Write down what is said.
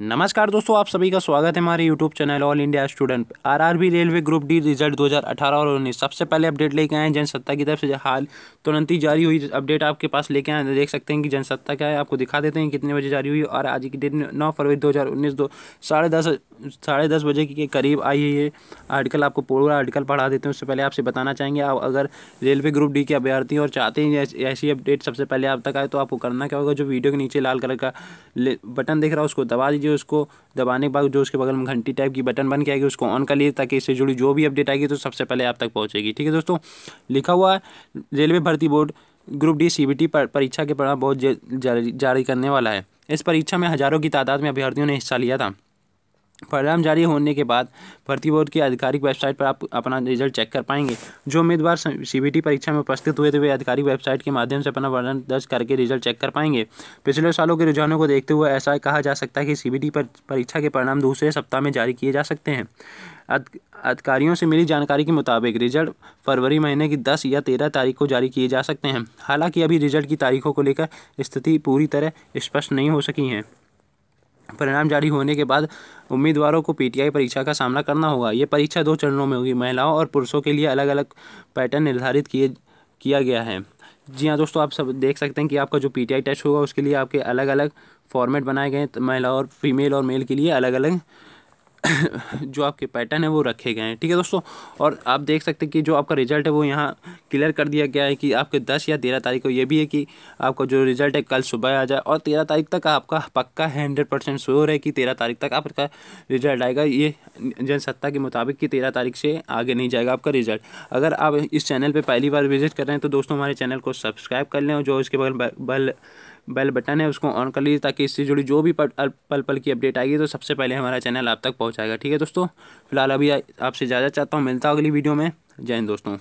नमस्कार दोस्तों, आप सभी का स्वागत है हमारे YouTube channel all India student RRB railway group D result 2018 और उन्नीस। सबसे पहले अपडेट लेके आए हैं जनसत्ता की तरफ़ से। हाल तुरंत ही जारी हुई अपडेट आपके पास लेके आए देख सकते हैं कि जनसत्ता क्या है, आपको दिखा देते हैं कितने बजे जारी हुई और आज की डेट नौ फरवरी दो हज़ार उन्नीस, दो साढ़े दस साढ़े दस बजे के करीब आई है ये आर्टिकल आपको पूरा आर्टिकल पढ़ा देते हैं। उससे पहले आपसे बताना चाहेंगे, आप अगर रेलवे ग्रुप डी के अभ्यर्थी और चाहते हैं ऐसी अपडेट सबसे पहले आप तक आए तो आपको करना क्या होगा? जो वीडियो के नीचे लाल कलर का बटन दिख रहा है, उसको दबा दीजिए। उसको दबाने के बाद जो उसके बगल में घंटी टाइप की बटन बन के आएगी, उसको ऑन कर लिए ताकि इससे जुड़ी जो भी अपडेट आएगी तो सबसे पहले आप तक पहुँचेगी। ठीक है दोस्तों, लिखा हुआ है, रेलवे भर्ती board group D C B परीक्षा के परिणाम बहुत जारी करने वाला है। इस परीक्षा में हज़ारों की तादाद में अभ्यर्थियों ने हिस्सा लिया था। परिणाम जारी होने के बाद भर्ती बोर्ड की आधिकारिक वेबसाइट पर आप अपना रिज़ल्ट चेक कर पाएँगे। जो उम्मीदवार सीबीटी परीक्षा में उपस्थित हुए थे, वे आधिकारिक वेबसाइट के माध्यम से अपना वर्णन दर्ज करके रिज़ल्ट चेक कर पाएँगे। पिछले सालों के रुझानों को देखते हुए ऐसा कहा जा सकता है कि सीबीटी पर परीक्षा के परिणाम दूसरे सप्ताह में जारी किए जा सकते हैं। अधिकारियों से मिली जानकारी के मुताबिक रिज़ल्ट फरवरी महीने की दस या तेरह तारीख को जारी किए जा सकते हैं। हालाँकि अभी रिज़ल्ट की तारीखों को लेकर स्थिति पूरी तरह स्पष्ट नहीं हो सकी हैं। परिणाम जारी होने के बाद उम्मीदवारों को पीटीआई परीक्षा का सामना करना होगा। ये परीक्षा दो चरणों में होगी, महिलाओं और पुरुषों के लिए अलग अलग पैटर्न निर्धारित किए, किया गया है। जी हाँ दोस्तों, आप सब देख सकते हैं कि आपका जो पीटीआई टेस्ट होगा, उसके लिए आपके अलग अलग फॉर्मेट बनाए गए हैं। महिला और फीमेल और मेल के लिए अलग अलग जो आपके पैटर्न है वो रखे गए हैं, ठीक है दोस्तों? और आप देख सकते हैं कि जो आपका रिज़ल्ट है वो यहाँ क्लियर कर दिया गया है कि आपके दस या तेरह तारीख को ये भी है कि आपका जो रिज़ल्ट है कल सुबह आ जाए और तेरह तारीख तक आपका पक्का हंड्रेड परसेंट श्योर है कि तेरह तारीख तक आपका रिज़ल्ट आएगा। ये जनसत्ता के मुताबिक कि तेरह तारीख से आगे नहीं जाएगा आपका रिज़ल्ट अगर आप इस चैनल पर पहली बार विज़िट कर रहे हैं तो दोस्तों हमारे चैनल को सब्सक्राइब कर लें और जो इसके बगल बल बेल बटन है, उसको ऑन कर लीजिए ताकि इससे जुड़ी जो भी पल पल पल की अपडेट आएगी तो सबसे पहले हमारा चैनल आप तक पहुँचाएगा। ठीक है दोस्तों, फ़िलहाल अभी आपसे ज़्यादा चाहता हूँ, मिलता हूँ अगली वीडियो में। जय हिंद दोस्तों।